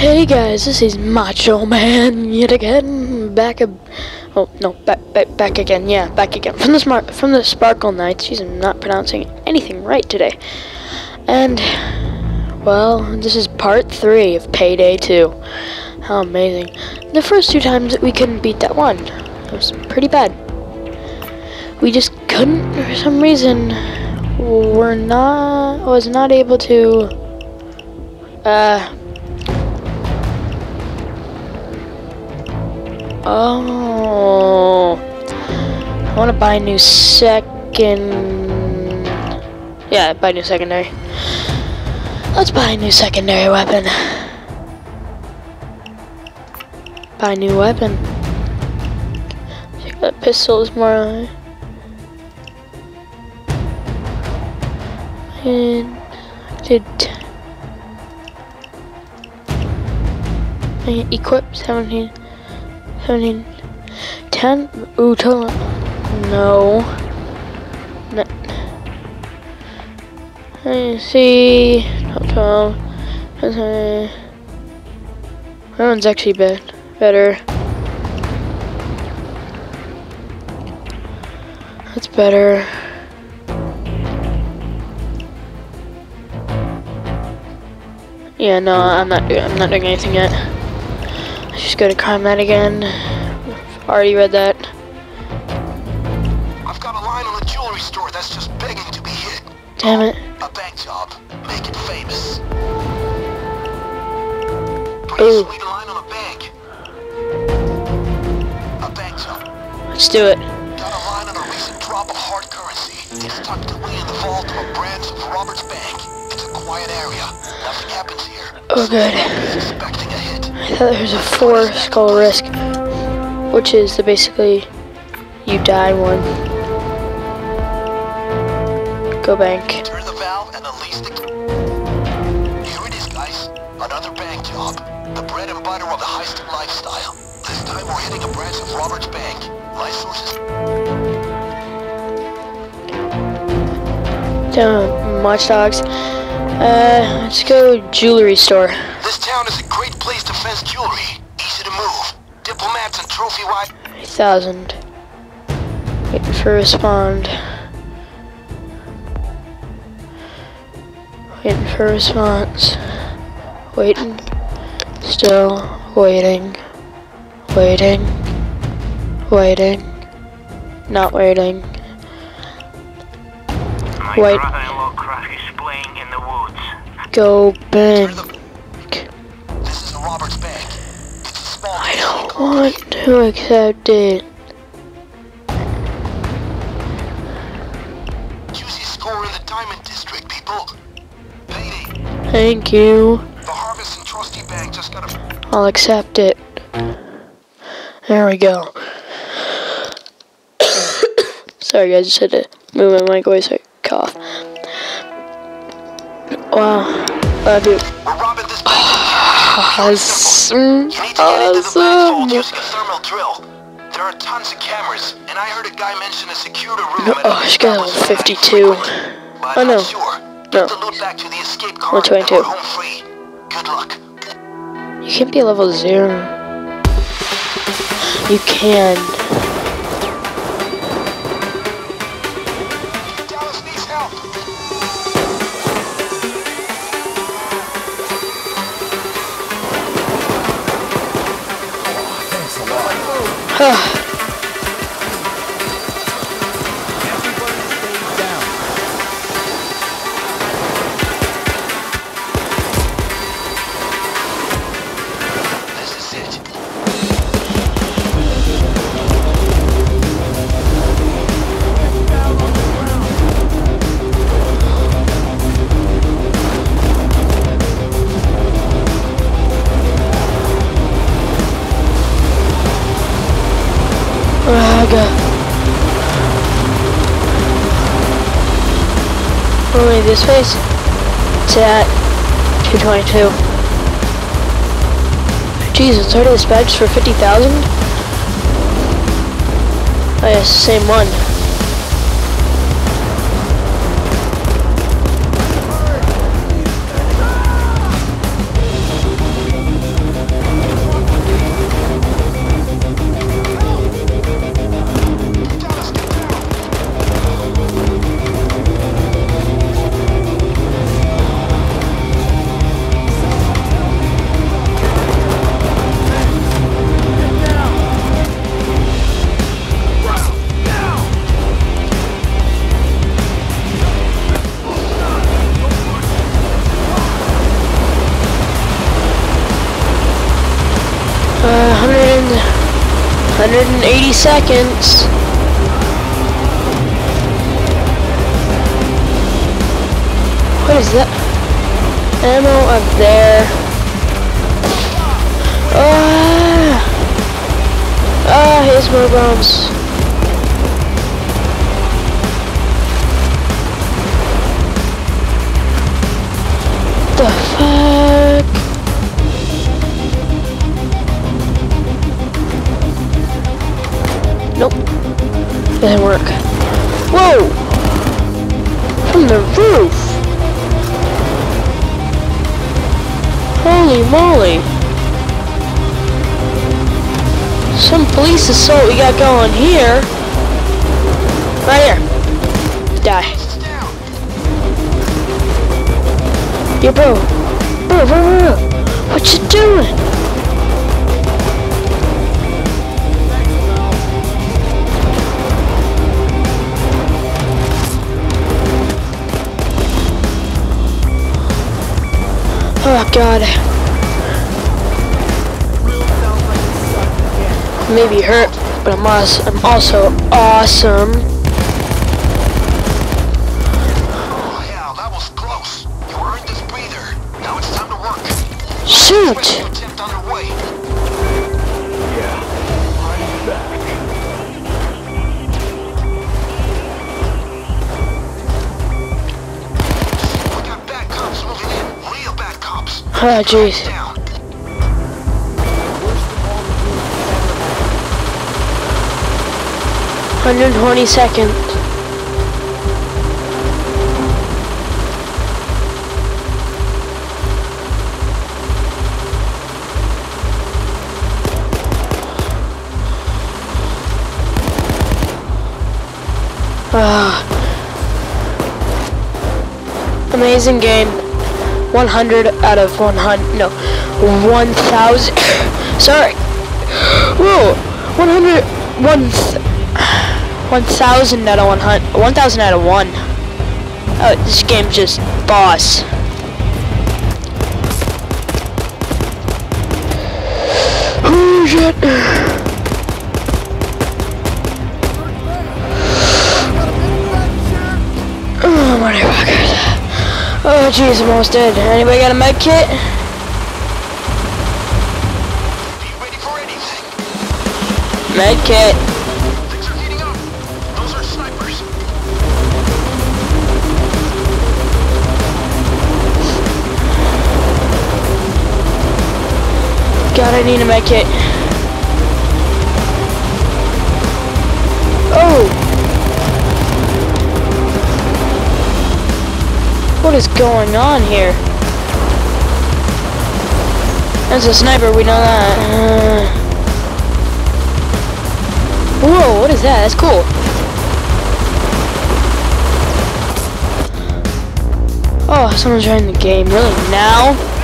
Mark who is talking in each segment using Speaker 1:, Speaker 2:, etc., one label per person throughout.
Speaker 1: Hey guys, this is Macho Man yet again. Back a oh no, back, back back again. Yeah, back again from the smart from the Sparkle Knights. Jeez, I'm not pronouncing anything right today. And well, this is part three of Payday 2. How amazing! The first two times we couldn't beat that one. It was pretty bad. We just couldn't for some reason. We're not was not able to. Uh. Oh. I want to buy a new second. Yeah, buy a new secondary. Let's buy a new secondary weapon. Buy a new weapon. That pistol is more. And did equip 17, 17, 10, ooh, tell no, no, I see, 12, 12, that one's actually bad, better, that's better. Yeah, no, I'm not. I'm not doing anything yet. Just go to crime that again. Already read that.
Speaker 2: I've got a line on a jewelry store that's just begging to be hit.
Speaker 1: Damn it.
Speaker 2: A bank job. Make it famous.
Speaker 1: Ooh.
Speaker 2: Pretty sweet line on a bank. A bank job.
Speaker 1: Let's do it.
Speaker 2: Got a line on a recent drop of hard currency. It's tucked away in the vault of a branch of Robert's Bank. It's a quiet area. Nothing happens here.
Speaker 1: Oh, good.
Speaker 2: He's expecting a hit.
Speaker 1: I thought there was a four skull risk, which is the basically you die one. Go bank.
Speaker 2: Turn the valve and unleash the... Here it is, guys. Another bank job. The bread and butter of the heist lifestyle. This time we're hitting a branch of Robert's Bank. My sources...
Speaker 1: Down watchdogs. Uh, let's go jewelry store.
Speaker 2: This town is a great place to fence jewelry. Easy to move. Diplomats and trophy wives...
Speaker 1: Three thousand. Waiting for respond. Waiting for response. Waiting. Still waiting. Waiting. Waiting. Not waiting.
Speaker 3: My
Speaker 1: Wait. Go bank.
Speaker 2: This is Robert's Bank. A.
Speaker 1: I don't want to accept it.
Speaker 2: Juicy score in the Diamond District, people. Payday.
Speaker 1: Thank you.
Speaker 2: The Harvest and Trustee Bank just got a...
Speaker 1: I'll accept it. There we go. Sorry guys, just had to move my mic away so I could cough. Wow. Love you. Awesome. Awesome.
Speaker 2: Oh, there are tons of cameras, and I heard a guy mention a security room.
Speaker 1: No, oh, she got level 52. Oh, no.
Speaker 2: sure.
Speaker 1: No.
Speaker 2: Get back to the escape car.
Speaker 1: Level 22.
Speaker 2: and we're home free. Good luck.
Speaker 1: You can't be level zero. You can.
Speaker 2: This
Speaker 1: This place? It's at 222. Jeez, it's already dispatched for 50,000? Oh yeah, same one. 180 seconds. What is that? Ammo up there. Ah! Ah, here's more bombs. Doesn't work. Whoa! From the roof! Holy moly! Some police assault we got going here. Right here. Die. Yo. Bro, bro, bro, bro. What you doing? Oh god. Maybe hurt, but I'm also, I'm also awesome.
Speaker 2: Oh, yeah, that was close. You earned this breather. Now it's time to work.
Speaker 1: Shoot! Oh jeez. 120 seconds. Ah. Amazing game. 100 out of 100. No. 1,000. Sorry. Whoa. 100. 1. 1,000 out of 100. 1,000 out of 1. Oh, this game's just boss. Oh, shit. Oh, jeez, I'm almost dead. Anybody got a med kit? Med kit. God, I need a med kit. Oh! What is going on here? That's a sniper, we know that. Uh, whoa, what is that? That's cool. Oh, someone's joining the game. Really? Now?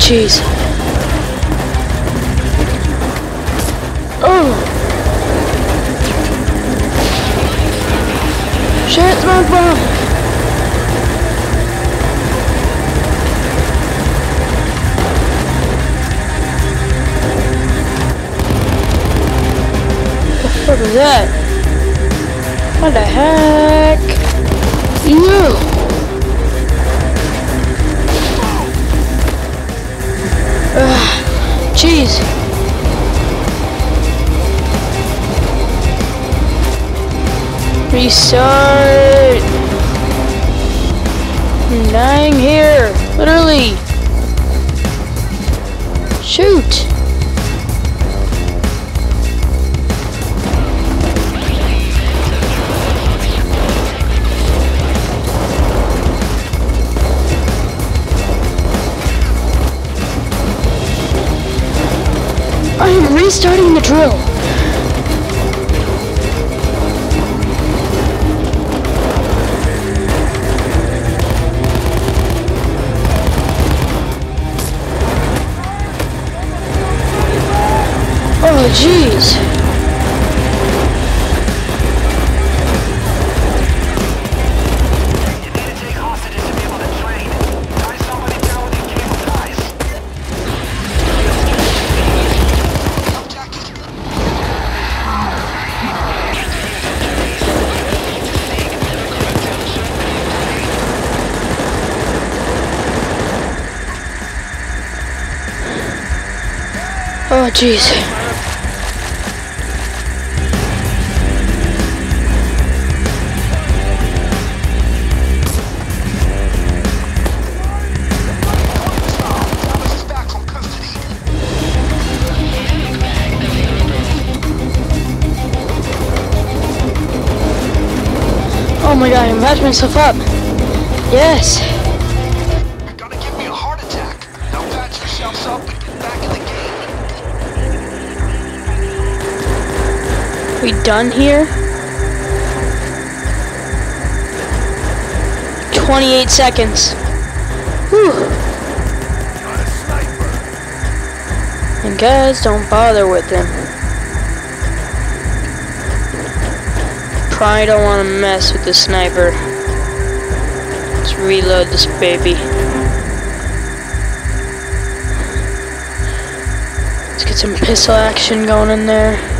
Speaker 1: Jeez. Oh. Shit, smoke bomb. The fuck was that? What the heck? You. Ugh, jeez. Restart. I'm dying here, literally. Shoot. I starting the drill. Oh, jeez. Oh, jeez. Oh my god, I'm patching myself up. Yes.
Speaker 2: You're gonna give me a heart attack. Now patch yourselves up and get back in the game.
Speaker 1: We done here? 28 seconds. Whew. And guys, don't bother with him. Probably don't want to mess with the sniper. Let's reload this baby. Let's get some pistol action going in there.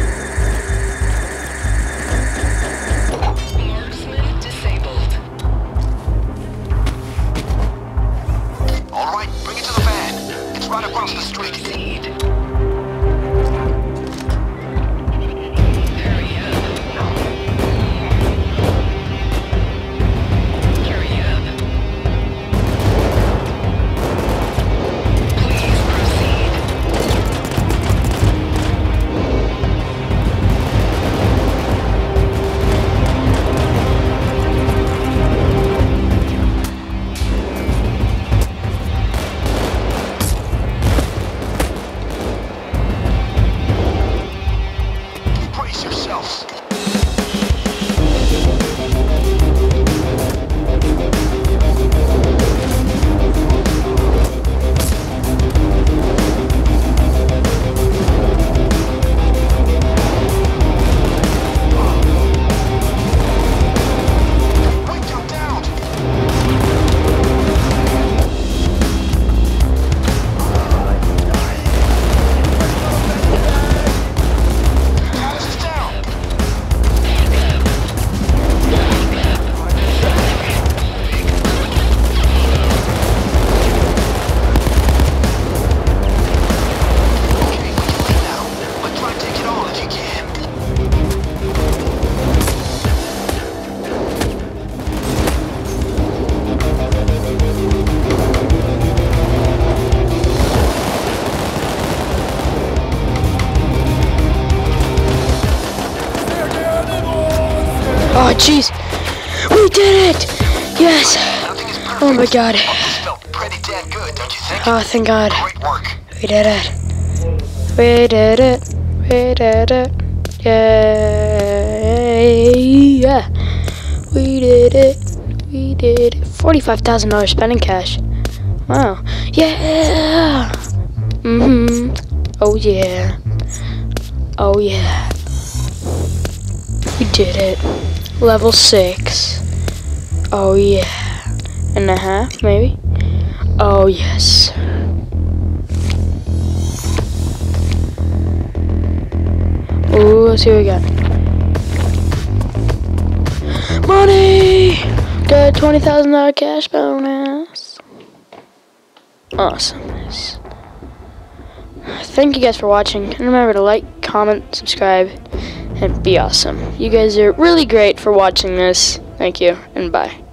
Speaker 1: Jeez. We did it! Yes! Oh my god. Oh, thank god. We did it. We did it. We did it. Yay. Yeah. We did it. We did it. $45,000 spending cash. Wow. Yeah. Mm-hmm. Oh, yeah. Oh, yeah. We did it. Level 6. Oh, yeah. And a half, maybe? Oh, yes. Ooh, let's see what we got. Money! Got $20,000 cash bonus. Awesomeness. Thank you guys for watching. And remember to like, comment, subscribe, and be awesome. You guys are really great for watching this. Thank you, and bye.